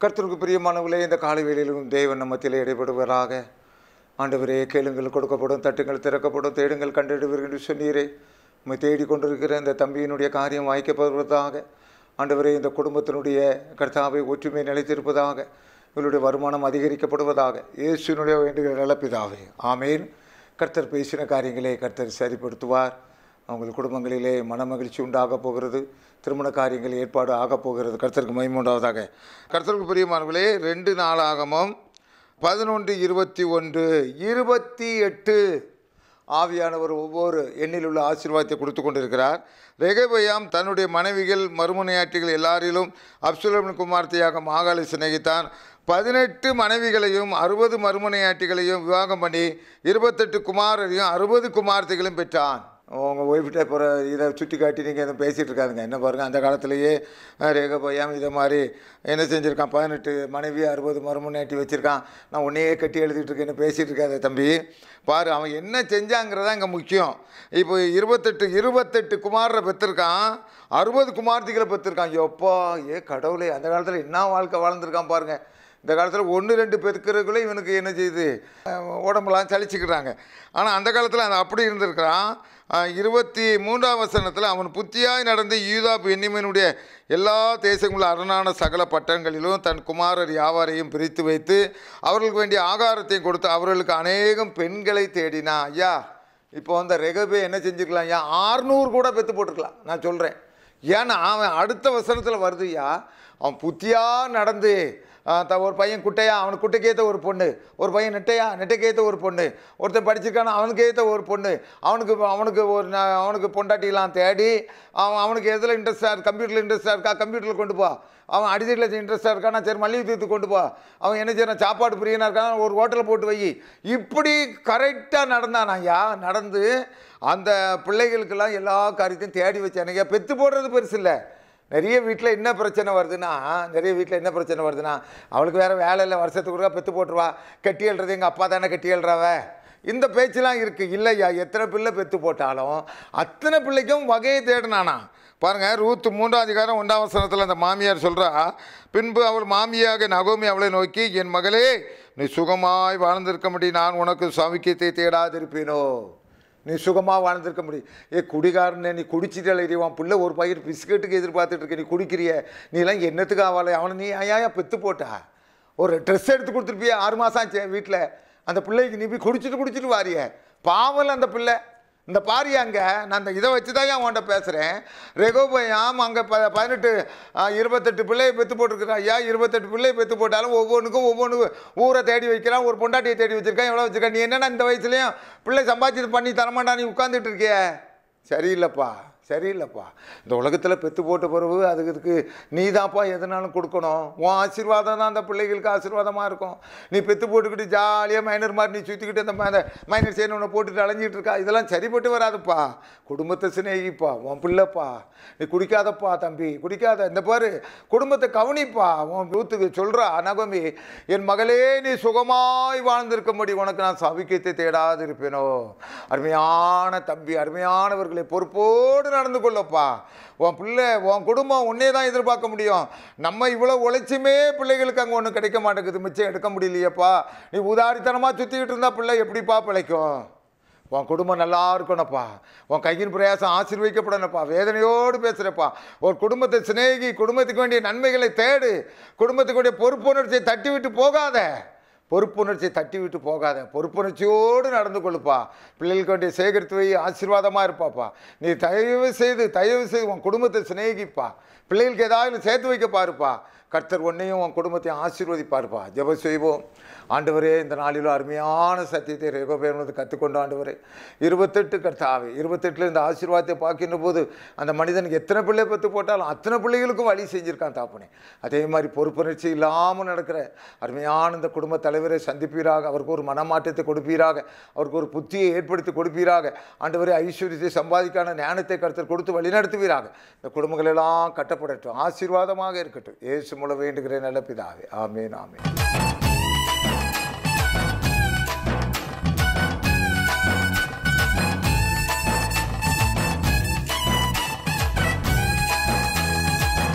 கர்த்தருக்கு பிரியமானவர்களே இந்த காலை வேளையிலும் தேவன் நம்மத்திலே இடைபடுவராக. ஆண்டவரே கேளுங்கள் கொடுக்கப்படும் தட்டுங்கள் திறக்கப்படும் தேடுங்கள் கண்டிடுவீர்கள் என்று சொன்னீரே. உண்மை தேடிக்கொண்டிருக்கிற இந்த தம்பியினுடைய காரியம் வாய்க்கப்படுவதாக. ஆண்டவரே இந்த குடும்பத்தினுடைய கர்த்தாவை ஒற்றுமை நிலைத்திருப்பதாக. இவருடைய வருமானம் அதிகரிக்கப்படுவதாக. இயேசுனுடைய வேண்டுகிற நிலப்பிதாவே ஆமேன். கர்த்தர் பேசின காரியங்களை கர்த்தர் சரிப்படுத்துவார். அவங்கள் குடும்பங்களிலே மனமகிழ்ச்சி உண்டாகப் போகிறது. திருமண காரியங்கள் ஏற்பாடு ஆகப் போகிறது. கருத்தருக்கு மகிமை கருத்தருக்கு பிரியமானவர்களே ரெண்டு நாளாகமும் பதினொன்று இருபத்தி ஒன்று இருபத்தி எட்டு. ஆவியானவர் ஒவ்வொரு எண்ணில் உள்ள ஆசீர்வாதத்தை கொடுத்து கொண்டிருக்கிறார். ரெகபயாம் தன்னுடைய மனைவிகள் மறுமனையாட்டிகள் எல்லாரிலும் அப்சுலமின் குமார்த்தியாக மாகாளி சிநேகித்தான். பதினெட்டு மனைவிகளையும் அறுபது மறுமுனையாட்டிகளையும் விவாகம் பண்ணி இருபத்தெட்டு குமாரரையும் அறுபது குமார்த்திகளையும் பெற்றான். உங்கள் ஒய்ஃப்கிட்ட போகிற இதை சுட்டி காட்டி நீங்கள் எதுவும் பேசிகிட்டு இருக்காதுங்க. என்ன பாருங்கள் அந்த காலத்துலேயே ரேகா பையாம் இதை மாதிரி என்ன செஞ்சுருக்கான்? பதினெட்டு மனைவி அறுபது மறுமனையாட்டி வச்சுருக்கான். நான் உன்னையே கட்டி எழுதிட்டு இருக்கேன்னு பேசிகிட்டு இருக்காத தம்பி. பாரு அவன் என்ன செஞ்சாங்கிறதா இங்கே முக்கியம். இப்போ இருபத்தெட்டு இருபத்தெட்டு குமாரை பெற்றிருக்கான் அறுபது குமார்த்திகளை பெற்றிருக்கான் எப்போ ஏ கடவுளே அந்த காலத்தில் என்ன வாழ்க்கை வாழ்ந்துருக்கான் பாருங்கள் இந்த காலத்தில் ஒன்று ரெண்டு பெருக்கிறதுக்குள்ளே இவனுக்கு என்ன செய்யுது உடம்புலாம் உடம்பெல்லாம் சலிச்சுக்கிறாங்க ஆனால் அந்த காலத்தில் அது அப்படி இருந்திருக்கிறான். இருபத்தி மூன்றாம் வசனத்தில் அவன் புத்தியாய் நடந்து யூதா பெண்ணிமனுடைய எல்லா தேசங்களும் அரணான சகல பட்டங்களிலும் தன் குமாரர் யாவாரையும் பிரித்து வைத்து அவர்களுக்கு வேண்டிய ஆகாரத்தையும் கொடுத்து அவர்களுக்கு அநேகம் பெண்களை தேடினா ஐயா இப்போ அந்த ரெகபே என்ன செஞ்சுக்கலாம்? ஐயா ஆறுநூறு கூட பெற்று போட்டுருக்கலாம். நான் சொல்கிறேன் ஏன்னா அவன் அடுத்த வசனத்தில் வருதுயா அவன் புத்தியாக நடந்து ஒரு பையன் குட்டையா அவனுக்கு குட்டைக்கேற்ற ஒரு பொண்ணு. ஒரு பையன் நெட்டையா நெட்டைக்கேற்ற ஒரு பொண்ணு. ஒருத்தன் படிச்சிருக்கானா அவனுக்கு ஏற்ற ஒரு பொண்ணு. அவனுக்கு அவனுக்கு ஒரு அவனுக்கு பொண்டாட்டிலாம் தேடி அவன் அவனுக்கு எதில் இன்ட்ரெஸ்டாக இருக்கு? கம்ப்யூட்டரில் இன்ட்ரெஸ்டாக இருக்கா? கம்ப்யூட்டரில் கொண்டு போ. அவன் அடிதடில் இன்ட்ரெஸ்டாக இருக்கானா? சரி மல்லிகை தீர்த்து கொண்டு போ. அவன் என்ன செய்யறான்? சாப்பாடு பிரியனாக இருக்கான்? ஒரு ஹோட்டலில் போட்டு வை. இப்படி கரெக்டாக நடந்தான் ஐயா? நடந்து அந்த பிள்ளைகளுக்கெல்லாம் எல்லா காரியத்தையும் தேடி வச்சானுங்க பெற்று போடுறது பெருசு இல்லை. நிறைய வீட்டில் என்ன பிரச்சனை வருதுன்னா நிறைய வீட்டில் என்ன பிரச்சனை வருதுன்னா அவளுக்கு வேறு வேலை இல்லை வருஷத்துக்கு ஒருக்கா பெற்று போட்டுருவா. கட்டி எழுறது எங்கள் அப்பா தானே கட்டி எழுறாவ இந்த பேச்செலாம் இருக்குது இல்லையா? எத்தனை பிள்ளை பெற்று போட்டாலும் அத்தனை பிள்ளைக்கும் வகையை தேடினானா? பாருங்க ரூத்து மூன்றாம் அதிகாரம் ஒன்றாம் வசனத்தில் அந்த மாமியார் சொல்கிறா பின்பு அவள் மாமியாக நகோமி அவளை நோக்கி என் மகளே நீ சுகமாய் வாழ்ந்திருக்க முடியும். நான் உனக்கு சௌக்கியத்தை தேடாதிருப்பேனோ? நீ சுகமாக வாழ்ந்திருக்க முடியும் ஏ குடிகாரனே நீ குடிச்சிட்டு எழுதிவான் பிள்ளை ஒரு பையன் பிஸ்கட்டுக்கு எதிர்பார்த்துட்டு இருக்க. நீ குடிக்கிறிய. நீ எல்லாம் என்னத்துக்கு ஆவாளே? அவனை நீ ஐயா பெத்து போட்டா? ஒரு ட்ரெஸ் எடுத்து கொடுத்துருப்பிய ஆறு மாதம் ஆச்சு வீட்டில் அந்த பிள்ளைக்கு நீ போய் குடிச்சிட்டு குடிச்சிட்டு வாரிய. பாவல் அந்த பிள்ளை. இந்த பாரியா அங்கே நான் இந்த இதை வச்சு தான் உன்கிட்ட பேசுகிறேன் ரெகோபயாம் அங்கே ப பதினெட்டு இருபத்தெட்டு பிள்ளையை பெற்று போட்டிருக்கிறான். ஐயா இருபத்தெட்டு பிள்ளையை பெற்று போட்டாலும் ஒவ்வொன்றுக்கும் ஒவ்வொன்றுக்கும் ஊரை தேடி வைக்கிறான் ஒரு பொண்டாட்டியை தேடி வச்சுருக்கான் எவ்வளோ வச்சுருக்கேன்? நீ என்னென்ன இந்த வயசுலையும் பிள்ளை சம்பாதிச்சு பண்ணி தரமாட்டா நீ உட்காந்துட்டு இருக்கிய? சரியில்லைப்பா. சரியில்லைப்பா. இந்த உலகத்தில் பெத்து போட்ட பிறகு அதுக்கு இதுக்கு நீ தான்ப்பா எதுனாலும் கொடுக்கணும். உன் ஆசீர்வாதம் தான் அந்த பிள்ளைகளுக்கு ஆசீர்வாதமாக இருக்கும். நீ பெத்து போட்டுக்கிட்டு ஜாலியாக மைனர் மாதிரி நீ சுற்றிக்கிட்டு அந்த அந்த மைனர் செய்யணும் போட்டுட்டு அலைஞ்சிட்டு இருக்கா? இதெல்லாம் சரிப்பட்டு வராதுப்பா. குடும்பத்தை சிநேகிப்பா. உன் பிள்ளைப்பா. நீ குடிக்காதப்பா தம்பி. குடிக்காத. இந்த பாரு குடும்பத்தை கவனிப்பா. உன் யூத்துக்கு சொல்கிறா நகமி என் மகளே நீ சுகமாய் வாழ்ந்திருக்கும்படி உனக்கு நான் சவிக்கத்தை தேடாது இருப்பேனோ அருமையான தம்பி அருமையானவர்களை பொறுப்போடு நடந்து கொள்ளப்பா உன் பிள்ளை உன் குடும்பம் உன்னே தான் எதிர்பார்க்க முடியும். நம்ம இவ்வளோ உழைச்சுமே பிள்ளைகளுக்கு அங்கே ஒன்றும் கிடைக்க மாட்டேங்குது. மிச்சம் எடுக்க முடியலையப்பா. நீ உதாரித்தனமாக சுற்றிக்கிட்டு இருந்தால் பிள்ளை எப்படிப்பா பிழைக்கும்? உன் குடும்பம் நல்லா இருக்கணும்ப்பா. உன் கையின் பிரயாசம் ஆசீர்வதிக்கப்படணும்ப்பா. வேதனையோடு பேசுகிறப்பா ஒரு குடும்பத்தை சிநேகி குடும்பத்துக்கு வேண்டிய நன்மைகளை தேடு. குடும்பத்துக்கு வேண்டிய பொறுப்புணர்ச்சியை தட்டி விட்டு போகாத. பொறுப்புணர்ச்சியை தட்டி விட்டு போகாத. பொறுப்புணர்ச்சியோடு நடந்து கொள்ளுப்பா. பிள்ளைகளுக்கு வேண்டிய சேகரித்து வை ஆசீர்வாதமாக இருப்பாப்பா. நீ தயவு செய்து தயவு செய்து உன் குடும்பத்தை சிநேகிப்பா. பிள்ளைகளுக்கு ஏதாவது சேர்த்து வைக்க பாருப்பா. கர்த்தர் ஒன்னையும் உன் குடும்பத்தையும் ஆசீர்வதிப்பார்ப்பா. ஜெபம் செய்வோம். ஆண்டவரே இந்த நாளிலும் அருமையான சத்தியத்தை ரேகோபேர்மது கற்றுக்கொண்டு ஆண்டவரே. இருபத்தெட்டு கர்த்தாவே இருபத்தெட்டில் இந்த ஆசீர்வாதத்தை பார்க்கின்ற போது அந்த மனிதனுக்கு எத்தனை பிள்ளை பத்து போட்டாலும் அத்தனை பிள்ளைகளுக்கும் வழி செஞ்சுருக்கான் தாப்பனே. அதே மாதிரி பொறுப்புணர்ச்சி இல்லாமல் நடக்கிற அருமையான இந்த குடும்பத்தலை தலைவரை சந்திப்பீராக அவருக்கு ஒரு மனமாற்றத்தை கொடுப்பீராக அவருக்கு ஒரு புத்தியை ஏற்படுத்தி கொடுப்பீராக ஆண்டவரை ஐஸ்வர்யத்தை சம்பாதிக்கான ஞானத்தை கருத்தர் கொடுத்து வழிநடத்துவீராக. இந்த குடும்பங்கள் எல்லாம் கட்டப்படட்டும் ஆசீர்வாதமாக இருக்கட்டும். ஏசு மூலம் வேண்டுகிறேன் நல்ல பிதாவே. ஆமேன் ஆமேன்.